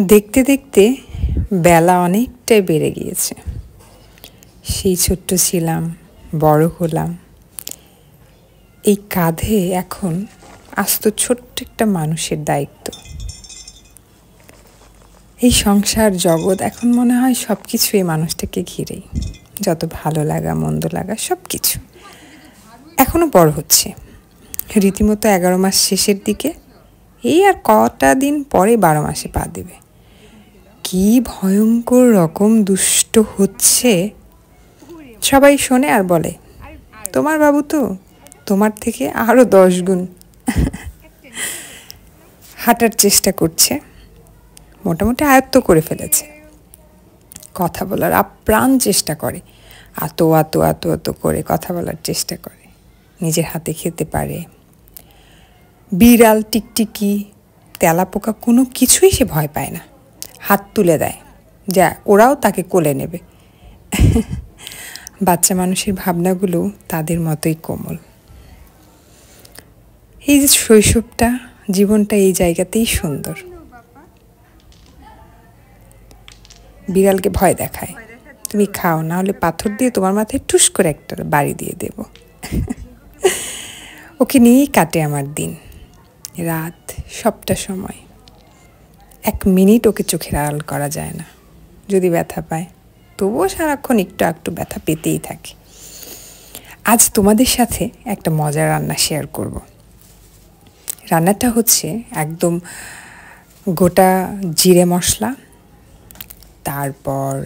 দেখতে দেখতে বেলা অনেকটাই বেড়ে গিয়েছে। সেই ছোট্ট ছিলাম, বড় হলাম। এই কাঁধে এখন আস্ত ছোট্ট একটা মানুষের দায়িত্ব। এই সংসার জগৎ এখন মনে হয় সব কিছু এই মানুষটাকে ঘিরেই। যত ভালো লাগা, মন্দ লাগা সব কিছু এখনও বড় হচ্ছে। রীতিমতো এগারো মাস শেষের দিকে এই আর কটা দিন পরে বারো মাসে পা দেবে। কি ভয়ঙ্কর রকম দুষ্ট হচ্ছে। সবাই শোনে আর বলে, তোমার বাবু তো তোমার থেকে আরও দশ গুণ হাঁটার চেষ্টা করছে, মোটামুটি আয়ত্ত করে ফেলেছে। কথা বলার আপ্রাণ চেষ্টা করে আতো আতো আতো আতো করে কথা বলার চেষ্টা করে। নিজের হাতে খেতে পারে বিড়াল, টিকটিকি, তেলাপোকা কোনো কিছুই সে ভয় পায় না। হাত তুলে দেয়। যা, ওরাও তাকে কোলে নেবে। বাচ্চা মানুষের ভাবনাগুলো তাদের মতোই কোমল। এই যে শৈশবটা, জীবনটা এই জায়গাতেই সুন্দর। বিড়ালকে ভয় দেখায়। তুমি খাও, না হলে পাথর দিয়ে তোমার মাথায় টুস করে একটা বাড়ি দিয়ে দেব। ওকে নিয়েই কাটে আমার দিন। রাত সবটা সময়। এক মিনিট ওকে চোখের আড়াল করা যায় না। যদি ব্যথা পায়, তবুও সারাক্ষণ একটু একটু ব্যথা পেতেই থাকে। আজ তোমাদের সাথে একটা মজার রান্না শেয়ার করব। রান্নাটা হচ্ছে একদম গোটা জিরে মশলা, তারপর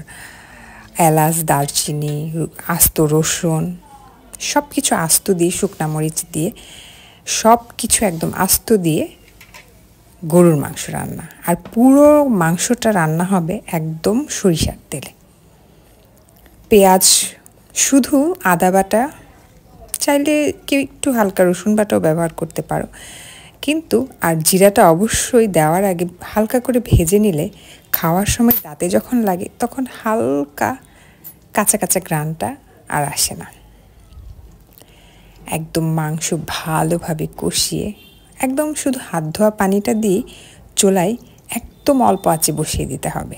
এলাচ, দারচিনি, আস্ত রসুন সব কিছু আস্ত দিয়ে শুকনা মরিচ দিয়ে সব কিছু একদম আস্ত দিয়ে গরুর মাংস রান্না। আর পুরো মাংসটা রান্না হবে একদম সরিষার তেলে। পেঁয়াজ, শুধু আদা বাটা, চাইলে কেউ একটু হালকা রসুন বাটাও ব্যবহার করতে পারো। কিন্তু, আর জিরাটা অবশ্যই দেওয়ার আগে হালকা করে ভেজে নিলে খাওয়ার সময় দাঁতে যখন লাগে, তখন হালকা কাঁচা কাঁচা গ্রানটা আর আসে না। একদম মাংস ভালোভাবে কষিয়ে, একদম শুধু হাত ধোয়া পানিটা দিয়ে চোলাই একদম অল্প আঁচে বসিয়ে দিতে হবে।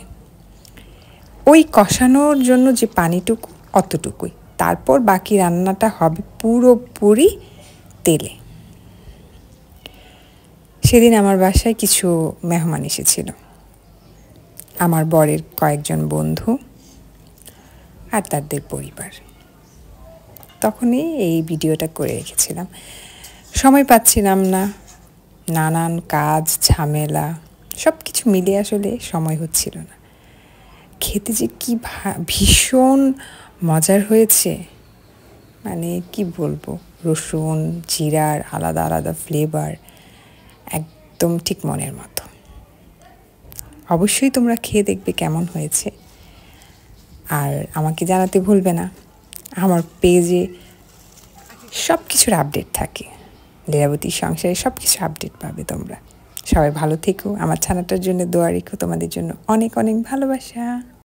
ওই কষানোর জন্য যে পানিটুকু, অতটুকুই। তারপর বাকি রান্নাটা হবে পুরোপুরি তেলে। সেদিন আমার বাসায় কিছু মেহমান এসেছিল। আমার বরের কয়েকজন বন্ধু আর তাদের পরিবার। তখনই এই ভিডিওটা করে রেখেছিলাম। সময় পাচ্ছিলাম না, নানান কাজ, ঝামেলা সব কিছু মিলে আসলে সময় হচ্ছিল না। খেতে যে কি ভীষণ মজার হয়েছে। মানে কি বলব, রসুন, জিরার আলাদা আলাদা ফ্লেভার একদম ঠিক মনের মতো। অবশ্যই তোমরা খেয়ে দেখবে কেমন হয়েছে। আর আমাকে জানাতে ভুলবে না। আমার পেজে সব কিছুর আপডেট থাকে। লীলাবতী সংসারে সব কিছু আপডেট পাবে তোমরা। সবাই ভালো থেকো। আমার ছানাটার জন্য দোয়া রেখো। তোমাদের জন্য অনেক অনেক ভালোবাসা।